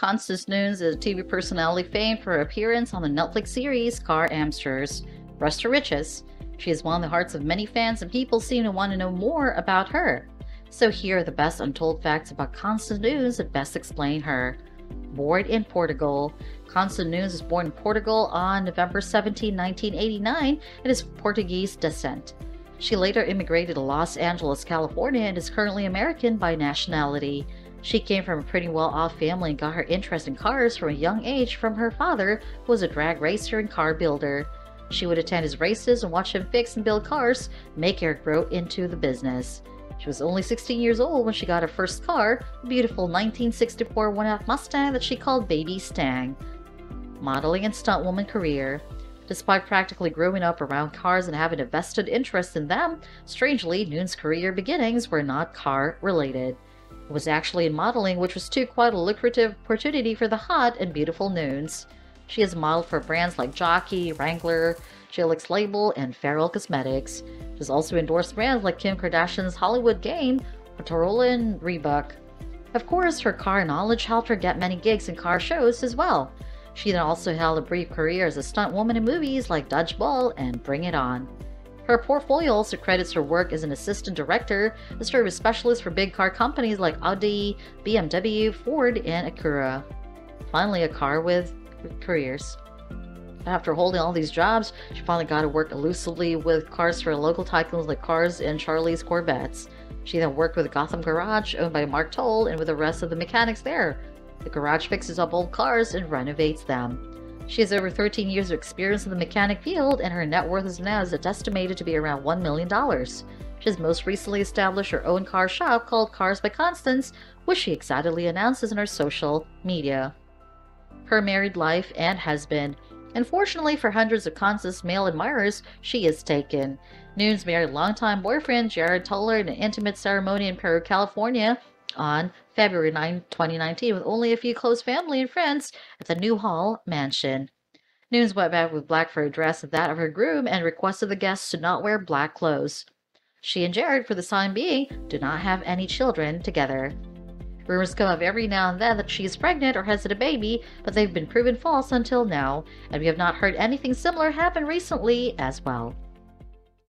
Constance Nunes is a TV personality famed for her appearance on the Netflix series Car Masters. Rust to riches. She has won the hearts of many fans, and people seem to want to know more about her. So here are the best untold facts about Constance Nunes that best explain her. Born in Portugal, Constance Nunes was born in Portugal on November 17, 1989, and is Portuguese descent. She later immigrated to Los Angeles, California, and is currently American by nationality. She came from a pretty well off family and got her interest in cars from a young age from her father, who was a drag racer and car builder. She would attend his races and watch him fix and build cars, make her grow into the business. She was only 16 years old when she got her first car, a beautiful 1964 one-half Mustang that she called Baby Stang. Modeling and stuntwoman career. Despite practically growing up around cars and having a vested interest in them, strangely, Noon's career beginnings were not car related was actually in modeling, which was too quite a lucrative opportunity for the hot and beautiful Nunes. She has modeled for brands like Jockey, Wrangler, Gillix Label, and Farrell Cosmetics. She has also endorsed brands like Kim Kardashian's Hollywood Game, Motorola, and Reebok. Of course, her car knowledge helped her get many gigs in car shows as well. She then also held a brief career as a stunt woman in movies like Dodgeball and Bring It On. Her portfolio also credits her work as an assistant director, a service specialist for big car companies like Audi, BMW, Ford, and Acura. Finally, a car with careers. After holding all these jobs, she finally got to work elusively with cars for local tycoons like Cars and Charlie's Corvettes. She then worked with Gotham Garage, owned by Mark Towle, and with the rest of the mechanics there. The garage fixes up old cars and renovates them. She has over 13 years of experience in the mechanic field, and her net worth is now is estimated to be around $1 million. She has most recently established her own car shop called Cars by Constance, which she excitedly announces in her social media. Her married life and husband. Unfortunately for hundreds of Constance's male admirers, she is taken. Noon's married longtime boyfriend Jared Toller in an intimate ceremony in Piru, California on February 9, 2019, with only a few close family and friends at the Newhall mansion. Nunes went back with black for her dress and that of her groom and requested the guests to not wear black clothes. She and Jared, for the time being, do not have any children together. Rumors come up every now and then that she is pregnant or has had a baby, but they've been proven false until now, and we have not heard anything similar happen recently as well.